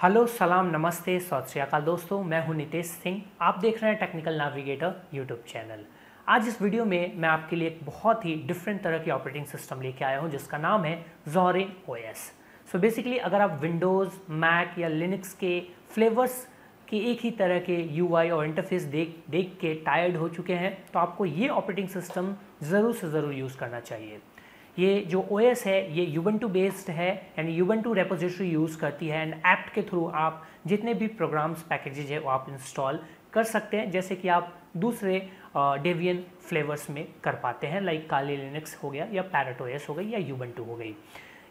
Hello, सलाम, नमस्ते, सत श्रीकाल दोस्तों, मैं हूँ नितेश सिंह। आप देख रहे हैं टेक्निकल नेविगेटर यूट्यूब चैनल। आज इस वीडियो में मैं आपके लिए एक बहुत ही डिफरेंट तरह की ऑपरेटिंग सिस्टम लेके आया हूँ, जिसका नाम है जोरिन ओएस सो बेसिकली अगर आप विंडोज़ मैक या लिनक्स के फ्लेवर्स के एक ही तरह के यूआई और इंटरफेस देख देख के टायर्ड हो चुके हैं तो आपको ये ऑपरेटिंग सिस्टम ज़रूर से ज़रूर यूज़ करना चाहिए। ये जो ओएस है, ये यूबन बेस्ड है and Ubuntu repository use करती है एंड ऐप के थ्रू आप जितने भी प्रोग्राम्स पैकेजेज है, वो आप इंस्टॉल कर सकते हैं, जैसे कि आप दूसरे डेवियन फ्लेवर्स में कर पाते हैं लाइक काली लिनक्स हो गया या पैरट ओएस हो गई या यूबन हो गई।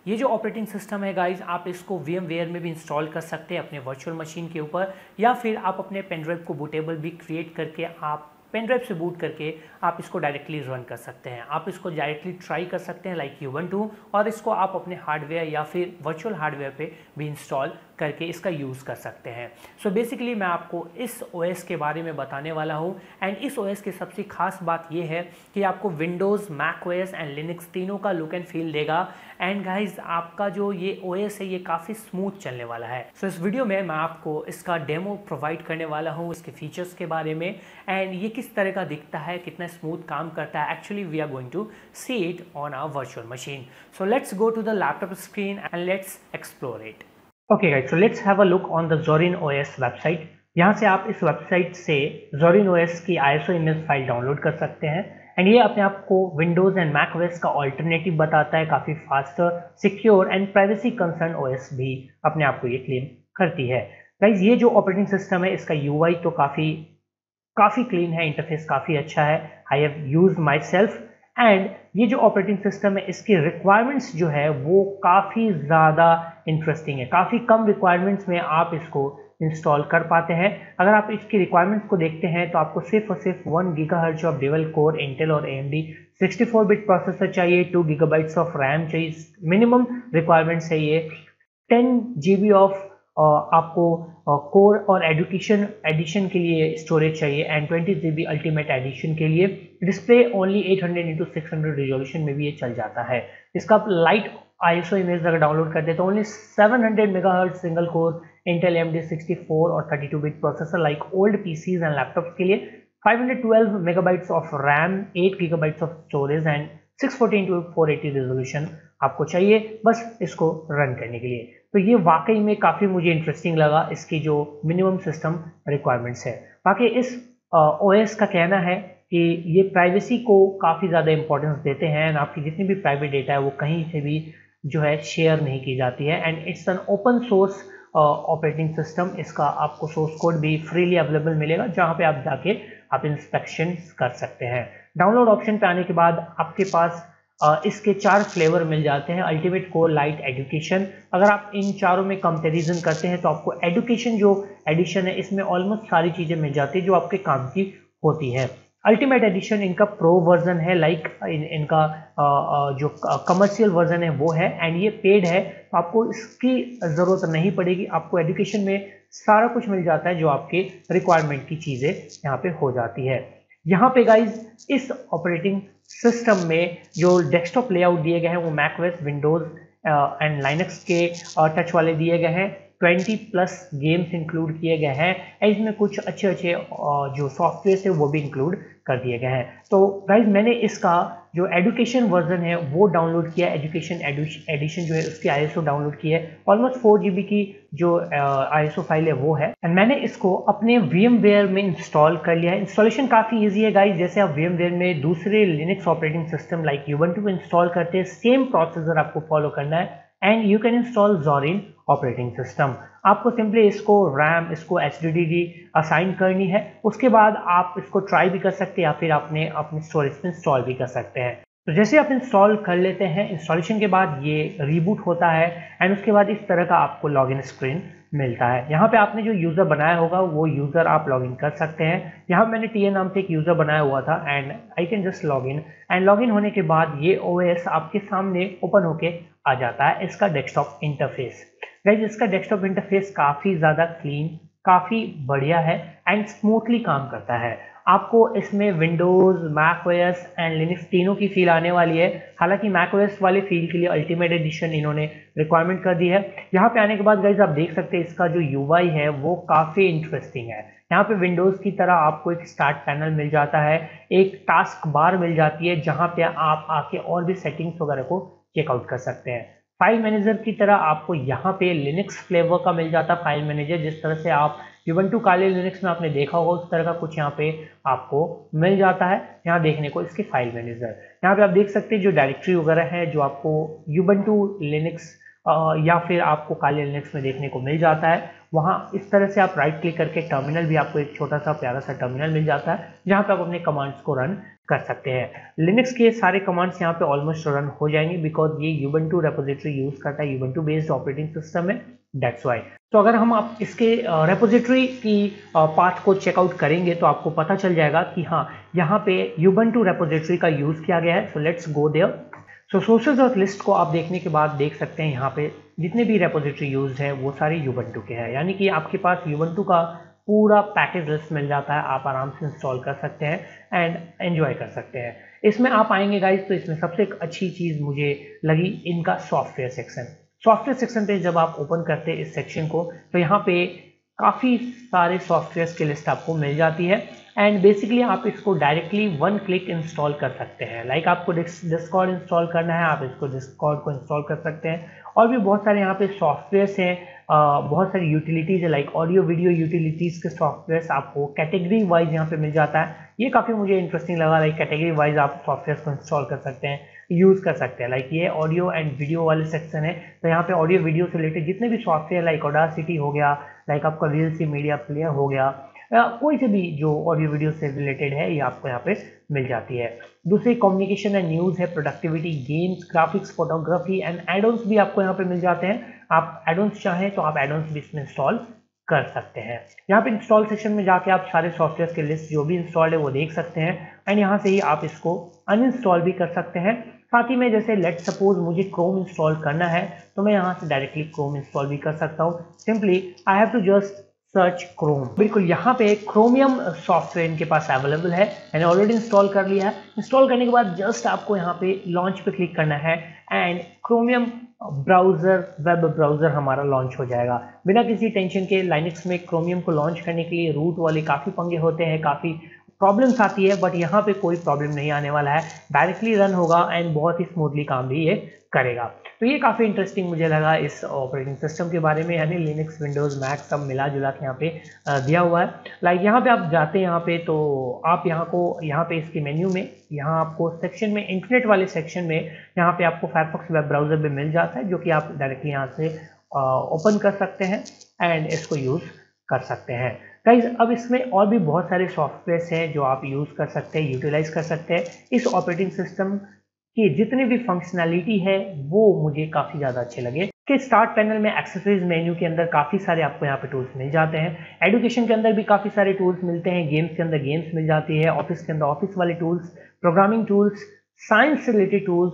ये जो ऑपरेटिंग सिस्टम है गाइज़ आप इसको वी में भी इंस्टॉल कर सकते हैं अपने वर्चुअल मशीन के ऊपर या फिर आप अपने पेनड्राइव को बूटेबल भी क्रिएट करके आप पेन ड्राइव से बूट करके आप इसको डायरेक्टली रन कर सकते हैं। आप इसको डायरेक्टली ट्राई कर सकते हैं लाइक यू वन टू और इसको आप अपने हार्डवेयर या फिर वर्चुअल हार्डवेयर पे भी इंस्टॉल करके इसका यूज़ कर सकते हैं। सो so बेसिकली मैं आपको इस ओएस के बारे में बताने वाला हूँ। एंड इस ओएस की सबसे खास बात यह है कि आपको Windows Mac OS and Linux तीनों का लुक एंड फील देगा। एंड गाइज़ आपका जो ये ओएस है, ये काफ़ी स्मूथ चलने वाला है। सो so इस वीडियो में मैं आपको इसका डेमो प्रोवाइड करने वाला हूँ, इसके फीचर्स के बारे में। एंड ये किस तरह का दिखता है, कितना स्मूथ काम करता है actually we are going to see it on our virtual machine so let's go to the laptop screen and let's explore it okay guys so let's have a look on the Zorin OS website यहाँ से आप इस website से Zorin OS की ISO image file download कर सकते हैं। And ये अपने आप को विंडोज़ एंड मैक ओएस का ऑल्टरनेटिव बताता है, काफ़ी faster secure and privacy concern OS भी अपने आप को ये क्लेम करती है। गाइज़ ये जो ऑपरेटिंग सिस्टम है, इसका यूआई तो काफ़ी काफ़ी क्लीन है इंटरफेस काफ़ी अच्छा है। I have use myself and ये जो ऑपरेटिंग सिस्टम है, इसकी रिक्वायरमेंट्स जो है, वो काफ़ी ज़्यादा इंटरेस्टिंग है। काफ़ी कम रिक्वायरमेंट्स में आप इसको इंस्टॉल कर पाते हैं। अगर आप इसकी रिक्वायरमेंट्स को देखते हैं तो आपको सिर्फ़ और सिर्फ़ one gigahertz of dual core Intel और M D sixty four bit processor चाहिए टू गीगाबाइट्स ऑफ़ रैम चाहिए मिनिमम रिक्वायरमेंट्स है ये। टेन जी बी ऑफ़ आपको कोर और एडुकेशन एडिशन के लिए स्टोरेज चाहिए and twenty G B ultimate edition के लिए display only 800 hundred into six resolution में भी ये चल जाता है। इसका लाइट आईएसओ इमेज अगर डाउनलोड करते हैं तो only 700 megahertz single core Intel M D sixty four और 32 bit processor like old PCs and laptop के लिए 512 megabytes of RAM 8 gigabytes of storage and 640 into four resolution आपको चाहिए। बस इसको रन करने के लिए। तो ये वाकई में काफ़ी मुझे इंटरेस्टिंग लगा इसकी जो मिनिमम सिस्टम रिक्वायरमेंट्स है। बाकी इस ओएस का कहना है कि ये प्राइवेसी को काफ़ी ज़्यादा इंपॉर्टेंस देते हैं एंड आपकी जितनी भी प्राइवेट डेटा है वो कहीं से भी जो है शेयर नहीं की जाती है। And it's an open source operating system इसका आपको सोर्स कोड भी फ्रीली अवेलेबल मिलेगा, जहाँ पे आप जाके आप इंस्पेक्शन कर सकते हैं। डाउनलोड ऑप्शन पे आने के बाद आपके पास इसके चार फ्लेवर मिल जाते हैं अल्टीमेट कोर लाइट एजुकेशन अगर आप इन चारों में कंपैरिजन करते हैं तो आपको एडुकेशन जो एडिशन है इसमें ऑलमोस्ट सारी चीज़ें मिल जाती है जो आपके काम की होती है। अल्टीमेट एडिशन इनका प्रो वर्जन है लाइक इन, इनका जो कमर्शियल वर्जन है वो है। एंड ये पेड है तो आपको इसकी ज़रूरत नहीं पड़ेगी। आपको एजुकेशन में सारा कुछ मिल जाता है जो आपके रिक्वायरमेंट की चीज़ें यहाँ पे हो जाती है। यहाँ पे गाइज़ इस ऑपरेटिंग सिस्टम में जो डेस्कटॉप लेआउट दिए गए हैं वो मैकवेस विंडोज़ एंड लाइनक्स के टच uh, वाले दिए गए हैं। 20 प्लस गेम्स इंक्लूड किए गए हैं। इसमें कुछ अच्छे अच्छे जो सॉफ्टवेयर है वो भी इंक्लूड कर दिए गए हैं। तो गाइज़ मैंने इसका जो एजुकेशन वर्जन है, वो डाउनलोड किया एजुकेशन एडिशन जो है, उसकी आईएसओ डाउनलोड की है। ऑलमोस्ट फोर जीबी की जो आई आईएसओ फ़ाइल है, वो है। एंड मैंने इसको अपने वीएमवेयर में इंस्टॉल कर लिया है। इंस्टॉलेशन काफ़ी ईजी है गाइज़ जैसे आप वीएमवेयर में दूसरे Linux operating system like Ubuntu install करते हैं सेम प्रोसेसर आपको फॉलो करना है। And you can install Zorin operating system आपको सिंपली इसको रैम इसको एच डी असाइन करनी है। उसके बाद आप इसको ट्राई भी कर सकते हैं या फिर आपने अपने स्टोरेज में इंस्टॉल भी कर सकते हैं। तो जैसे आप इंस्टॉल कर लेते हैं इंस्टॉलेशन के बाद ये रीबूट होता है। एंड उसके बाद इस तरह का आपको लॉगिन स्क्रीन मिलता है। यहाँ पे आपने जो यूज़र बनाया होगा, वो यूज़र आप लॉगिन कर सकते हैं। यहाँ मैंने टीए नाम से एक यूज़र बनाया हुआ था and I can just log in and log in होने के बाद ये ओ आपके सामने ओपन होके आ जाता है। इसका डेस्कटॉप इंटरफेस गाइज़ इसका डेस्कटॉप इंटरफेस काफ़ी ज़्यादा क्लीन काफ़ी बढ़िया है एंड स्मूथली काम करता है। आपको इसमें Windows Mac OS and Linux तीनों की फील आने वाली है। हालाँकि मैक ओएस वाले फील के लिए अल्टीमेट एडिशन इन्होंने रिक्वायरमेंट कर दी है। यहाँ पे आने के बाद गाइज़ आप देख सकते हैं इसका जो यू है वो काफ़ी इंटरेस्टिंग है। यहाँ पे विंडोज़ की तरह आपको एक स्टार्ट पैनल मिल जाता है, एक टास्क बार मिल जाती है, जहाँ पे आप आके और भी सेटिंग्स वगैरह को चेकआउट कर सकते हैं। फ़ाइल मैनेजर की तरह आपको यहाँ पे लिनक्स फ्लेवर का मिल जाता है, फ़ाइल मैनेजर, जिस तरह से आप टू काले लिनक्स में आपने देखा होगा, उस तरह का कुछ यहाँ पे आपको मिल जाता है यहाँ देखने को इसके फ़ाइल मैनेजर। यहाँ पे आप देख सकते हैं जो डायरेक्टरी वगैरह है, जो आपको टू लिनक्स या फिर आपको काले लिनक्स में देखने को मिल जाता है। वहाँ इस तरह से आप राइट क्लिक करके टर्मिनल भी आपको एक छोटा सा, प्यारा सा टर्मिनल मिल जाता है, जहाँ पे आप अपने कमांड्स को रन कर सकते हैं। लिनक्स के सारे कमांड्स यहाँ पे ऑलमोस्ट रन हो जाएँगे बिकॉज़ ये यूबन टू रेपोजिटरी यूज़ करता है Ubuntu based operating system है डेट्स वाई तो अगर हम आप इसके रेपोजिटरी की पाथ को चेकआउट करेंगे तो आपको पता चल जाएगा कि हाँ यहाँ पे यूबन टू रेपोजिटरी का यूज़ किया गया है so let's go there so sources of list को आप देखने के बाद देख सकते हैं यहाँ पे। जितने भी रेपोजिटरी यूज़ हैं, वो सारे यूबन के हैं। यानी कि आपके पास यूबन का पूरा पैकेज लिस्ट मिल जाता है, आप आराम से इंस्टॉल कर सकते हैं एंड एंजॉय कर सकते हैं। इसमें आप आएँगे गाइज़ तो इसमें सबसे एक अच्छी चीज़ मुझे लगी इनका सॉफ्टवेयर सेक्शन सॉफ्टवेयर सेक्शन पे जब आप ओपन करते हैं इस सेक्शन को तो यहाँ पे काफ़ी सारे सॉफ्टवेयर की लिस्ट आपको मिल जाती है एंड बेसिकली आप इसको डायरेक्टली वन क्लिक इंस्टॉल कर सकते हैं। लाइक like आपको डिस्कॉर्ड इंस्टॉल करना है, आप इसको डिस्कॉर्ड को इंस्टॉल कर सकते हैं और भी बहुत सारे यहाँ पे सॉफ्टवेयर्स हैं बहुत सारी यूटिलिटीज़ है लाइक ऑडियो वीडियो यूटिलिटीज़ के सॉफ्टवेयर्स आपको कैटेगरी वाइज यहाँ पे मिल जाता है। ये काफ़ी मुझे इंटरेस्टिंग लगा लाइक कैटेगरी वाइज आप सॉफ्टवेयर को इंस्टॉल कर सकते हैं यूज़ कर सकते हैं। लाइक ये ऑडियो एंड वीडियो वाले सेक्शन है तो यहाँ पे ऑडियो वीडियो से रिलेटेड जितने भी सॉफ्टवेयर लाइक ओडासिटी हो गया लाइक आपका रील सी मीडिया प्लेयर हो गया कोई से भी जो ऑडियो वीडियो से रिलेटेड है, ये आपको यहाँ पे मिल जाती है। दूसरी कम्युनिकेशन एंड न्यूज़ है productivity games graphics photography and addons भी आपको यहाँ पे मिल जाते हैं। आप एडोन्स चाहें तो आप एडोन्स भी इसमें इंस्टॉल कर सकते हैं। यहाँ पे इंस्टॉल सेक्शन में जाके आप सारे सॉफ्टवेयर के लिस्ट जो भी इंस्टॉल्ड है वो देख सकते हैं। एंड यहाँ से ही आप इसको अनइंस्टॉल भी कर सकते हैं। साथ ही में जैसे लेट सपोज़ मुझे क्रोम इंस्टॉल करना है तो मैं यहाँ से डायरेक्टली क्रोम इंस्टॉल भी कर सकता हूँ। Simply I have to just search Chrome बिल्कुल, यहाँ पे क्रोमियम सॉफ्टवेयर इनके पास अवेलेबल है। मैंने ऑलरेडी इंस्टॉल कर लिया है। इंस्टॉल करने के बाद जस्ट आपको यहाँ पे लॉन्च पे क्लिक करना है and Chromium browser web browser हमारा लॉन्च हो जाएगा। बिना किसी टेंशन के लाइनिक्स में क्रोमियम को लॉन्च करने के लिए रूट वाले काफ़ी पंगे होते हैं, काफ़ी प्रॉब्लम्स आती है बट यहाँ पे कोई प्रॉब्लम नहीं आने वाला है। डायरेक्टली रन होगा एंड बहुत ही स्मूथली काम भी ये करेगा। तो ये काफ़ी इंटरेस्टिंग मुझे लगा इस ऑपरेटिंग सिस्टम के बारे में, यानी लिनक्स विंडोज़ मैक सब मिला जुला के यहाँ पे दिया हुआ है। लाइक यहाँ पे आप जाते हैं यहाँ पे तो आप यहाँ को, यहाँ पे इसके मेन्यू में, यहाँ आपको सेक्शन में इंटरनेट वाले सेक्शन में यहाँ पे आपको फायरफॉक्स वेब ब्राउज़र भी मिल जाता है, जो कि आप डायरेक्टली यहाँ से ओपन कर सकते हैं एंड इसको यूज़ कर सकते हैं। गाइज़ अब इसमें और भी बहुत सारे सॉफ्टवेयर हैं जो आप यूज़ कर सकते हैं यूटिलाइज कर सकते हैं। इस ऑपरेटिंग सिस्टम की जितने भी फंक्शनैलिटी है, वो मुझे काफ़ी ज़्यादा अच्छे लगे। कि स्टार्ट पैनल में एक्सेसरीज मेन्यू के अंदर काफ़ी सारे आपको यहाँ पे टूल्स मिल जाते हैं। एडुकेशन के अंदर भी काफ़ी सारे टूल्स मिलते हैं। गेम्स के अंदर गेम्स मिल जाती है। ऑफ़िस के अंदर ऑफ़िस वाले टूल्स प्रोग्रामिंग टूल्स साइंस से related tools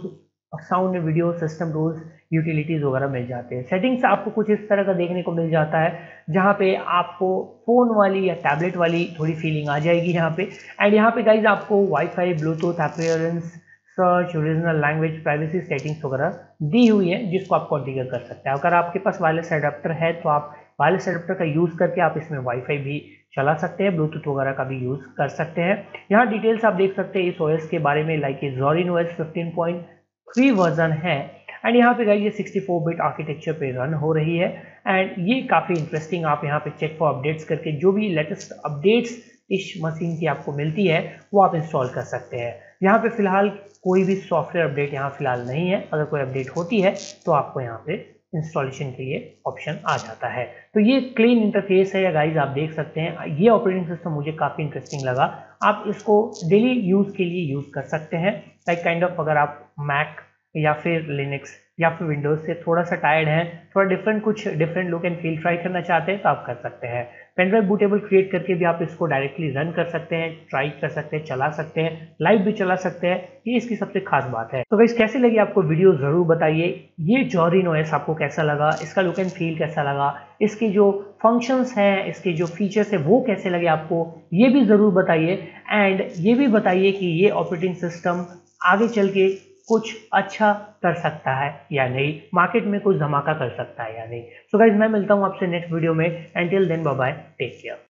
sound video system tools utilities वगैरह मिल जाते हैं। सेटिंग्स आपको कुछ इस तरह का देखने को मिल जाता है, जहाँ पे आपको फ़ोन वाली या टैबलेट वाली थोड़ी फीलिंग आ जाएगी यहाँ पे। एंड यहाँ पे गाइज़ आपको WiFi Bluetooth appearance search original language privacy settings वगैरह दी हुई है, जिसको आप कॉन्फ़िगर कर सकते हैं। अगर आपके पास वायरलेस एडाप्टर है तो आप वायरलेस एडाप्टर का यूज़ करके आप इसमें वाईफाई भी चला सकते हैं ब्लूटूथ वगैरह का भी यूज़ कर सकते हैं। यहाँ डिटेल्स आप देख सकते हैं, इस ओएस के बारे में लाइक ये जोरिन ओएस 15.3 वर्जन है। एंड यहाँ पे गई ये 64 बिट आर्किटेक्चर पे रन हो रही है। एंड ये काफ़ी इंटरेस्टिंग आप यहाँ पे चेक फॉर अपडेट्स करके, जो भी लेटेस्ट अपडेट्स इस मशीन की आपको मिलती है, वो आप इंस्टॉल कर सकते हैं। यहाँ पे फ़िलहाल कोई भी सॉफ्टवेयर अपडेट यहाँ फ़िलहाल नहीं है। अगर कोई अपडेट होती है तो आपको यहाँ पे इंस्टॉलेशन के लिए ऑप्शन आ जाता है। तो ये क्लीन इंटरफेस है या गाइज़ आप देख सकते हैं। ये ऑपरेटिंग सिस्टम मुझे काफ़ी इंटरेस्टिंग लगा। आप इसको डेली यूज़ के लिए यूज़ कर सकते हैं। लाइक काइंड ऑफ़ अगर आप मैक या फिर लिनक्स या फिर विंडोज़ से थोड़ा सा टायर्ड हैं, थोड़ा डिफरेंट कुछ different look and feel try करना चाहते हैं तो आप कर सकते हैं। पेनड्राइव बूटेबल क्रिएट करके भी आप इसको डायरेक्टली रन कर सकते हैं ट्राई कर सकते हैं, चला सकते हैं लाइव भी चला सकते हैं, ये इसकी सबसे खास बात है। तो वैसे कैसी लगी आपको वीडियो ज़रूर बताइए। ये जॉरिन ओएस आपको कैसा लगा? इसका लुक एंड फील कैसा लगा? इसकी जो फ़ंक्शंस हैं, इसके जो फीचर्स है, वो कैसे लगे आपको? ये भी ज़रूर बताइए। एंड ये भी बताइए कि ये ऑपरेटिंग सिस्टम आगे चल के कुछ अच्छा कर सकता है या नहीं? मार्केट में कुछ धमाका कर सकता है या नहीं? सो so गाइज़ मैं मिलता हूँ आपसे नेक्स्ट वीडियो में. Until then bye take care